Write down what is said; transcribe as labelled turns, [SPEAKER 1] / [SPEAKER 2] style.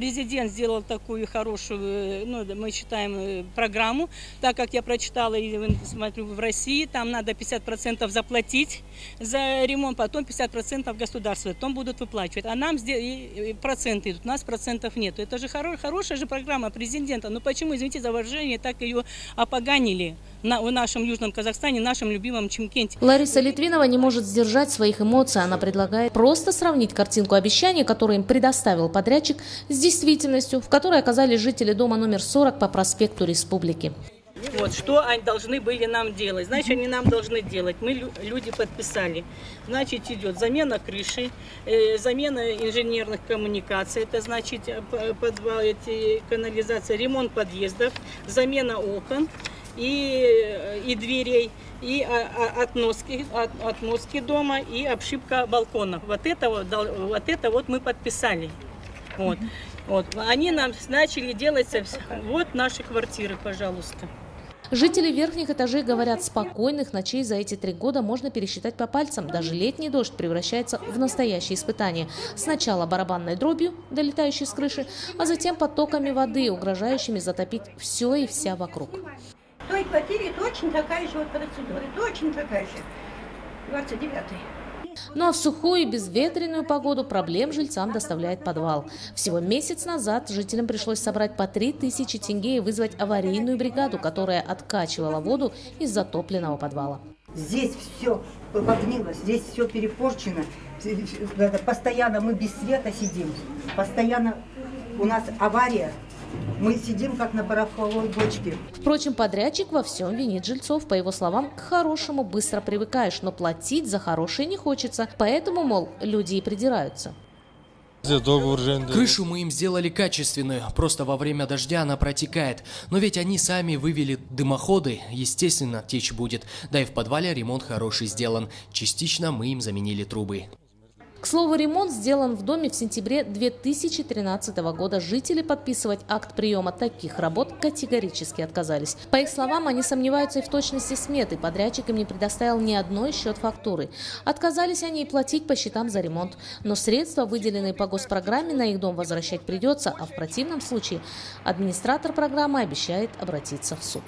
[SPEAKER 1] президент сделал такую хорошую, э, ну, мы считаем, э, программу, так как я прочитала и смотрю в России, там надо 50% заплатить за ремонт, потом 50% государство, потом будут выплачивать. А нам проценты идут, у нас процентов нет. Это же хоро- хорошая же программа президента, но почему, извините за выражение, так ее опоганили на, в нашем Южном Казахстане, нашем любимом Чемкенте?
[SPEAKER 2] Лариса Литвинова не может сдержать своих эмоций. Она предлагает просто сравнить картинку обещаний, которые им предоставил подрядчик, с действительностью, в которой оказались жители дома номер 40 по проспекту Республики.
[SPEAKER 1] Вот, что они должны были нам делать. Значит, они нам должны делать. Мы лю- люди подписали. Значит, идет замена крыши, э, замена инженерных коммуникаций, это значит э, п- подвал, эти, канализация, ремонт подъездов, замена окон и, э, и дверей, и а, а, относки, от, отмостки дома, и обшивка балконов. Вот это вот, вот, это вот мы подписали. Вот. Вот. Они нам начали делать вот наши квартиры, пожалуйста.
[SPEAKER 2] Жители верхних этажей говорят, спокойных ночей за эти три года можно пересчитать по пальцам. Даже летний дождь превращается в настоящее испытание. Сначала барабанной дробью, долетающей с крыши, а затем потоками воды, угрожающими затопить все и вся вокруг.
[SPEAKER 3] В той квартире точно такая же вот процедура, точно такая же. 29-й.
[SPEAKER 2] Ну а в сухую и безветренную погоду проблем жильцам доставляет подвал. Всего месяц назад жителям пришлось собрать по 3000 тенге и вызвать аварийную бригаду, которая откачивала воду из затопленного подвала.
[SPEAKER 4] Здесь все погнило, здесь все перепорчено. Постоянно мы без света сидим. Постоянно у нас авария. Мы сидим как на пороховой бочке.
[SPEAKER 2] Впрочем, подрядчик во всем винит жильцов. По его словам, к хорошему быстро привыкаешь, но платить за хорошее не хочется. Поэтому, мол, люди и придираются.
[SPEAKER 5] Крышу мы им сделали качественную, просто во время дождя она протекает. Но ведь они сами вывели дымоходы, естественно, течь будет. Да и в подвале ремонт хороший сделан. Частично мы им заменили трубы.
[SPEAKER 2] К слову, ремонт сделан в доме в сентябре 2013 года. Жители подписывать акт приема таких работ категорически отказались. По их словам, они сомневаются и в точности сметы. Подрядчик им не предоставил ни одной счет фактуры. Отказались они и платить по счетам за ремонт. Но средства, выделенные по госпрограмме, на их дом возвращать придется, а в противном случае администратор программы обещает обратиться в суд.